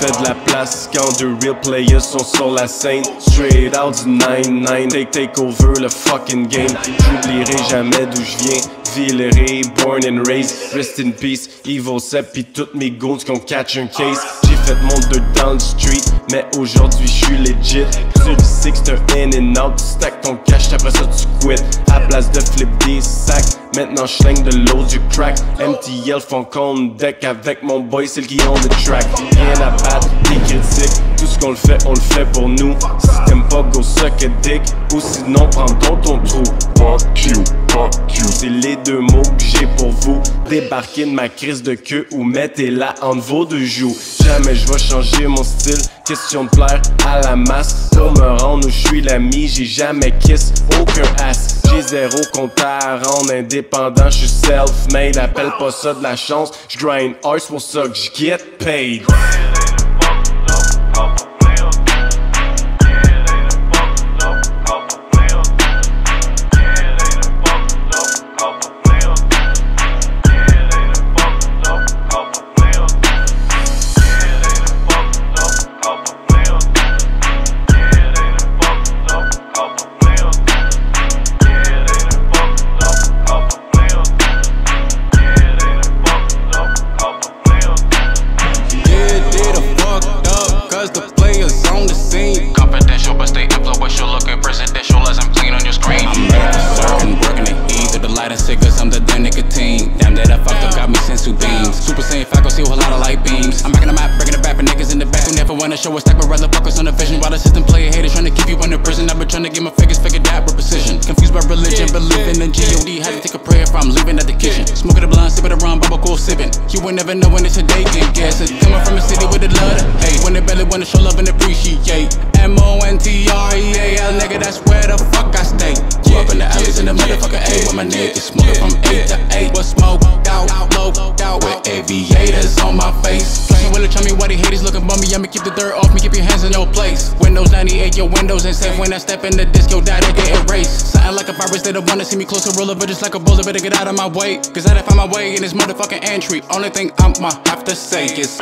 Fais de la place quand deux real players sont sur la scène. Straight out du 9-9, take, take over le fucking game. J'oublierai jamais d'où je viens. Villeray, born and raised, rest in peace. Evil Sepp pis toutes mes goons qu'on catch un case. Dans le street, mais aujourd'hui je suis legit. Tu le sais que c'est un in and out, tu stack ton cash, après ça tu quit. À place de flip des sacs, maintenant j'sling de l'eau du crack. MTL font compte deck avec mon boy, c'est le qui on the track. Rien à battre, des critiques, tout ce qu'on le fait, on le fait pour nous. Si t'aimes pas, go suck a dick, ou sinon prends ton ton trou. Fuck you, fuck you. C'est les deux mots que pour vous. Débarquez de ma crise de queue ou mettez-la entre vos deux joues. Jamais je vais changer mon style. Question de plaire à la masse. Pour me rendre où je suis l'ami, j'ai jamais kiss aucun ass. J'ai zéro compte à rendre indépendant, je suis self-made. Appelle pas ça de la chance, je grind hard, c'est pour ça que je get paid. The players on the scene. Confidential, but stay influential. Looking presidential as I'm clean on your screen. Heat through the light of cigarettes, I'm the damn nicotine. Damn that I fucked up, got me sensu beans. Super Saiyan Falcon, see a whole lot of light beams. I'm back in the map, breaking the back for niggas in the back who never wanna show a stack, but rather focus on the vision. While the system player haters trying to keep you in the prison. I've been trying to get my figures figured out with precision. Confused by religion, believing in God. Had to take a prayer I'm leaving at the kitchen. Smoking the blunt, sipping the rum, bubble cool sipping. You will never know when it's a day can guess it. Coming from a city with a lot of hate. When they barely wanna show love and appreciate. M O N T R E A L, nigga, that's where the fuck I stay. Grew up in the alleys in the motherfucking A with my niggas smoking from 8 to 8. But smoke out, low out with aviators on my face. Trying to tell me why they haters looking bummy. I'ma keep the dirt off me, keep your hands in your place. Windows 98, your windows ain't safe. When I step in the disc, your data get erased. Something like a virus, they don't wanna see me closer, roll over just like a bullet. Better get out of my way. Cause I done find my way in this motherfucking entry. Only thing I'ma have to say is.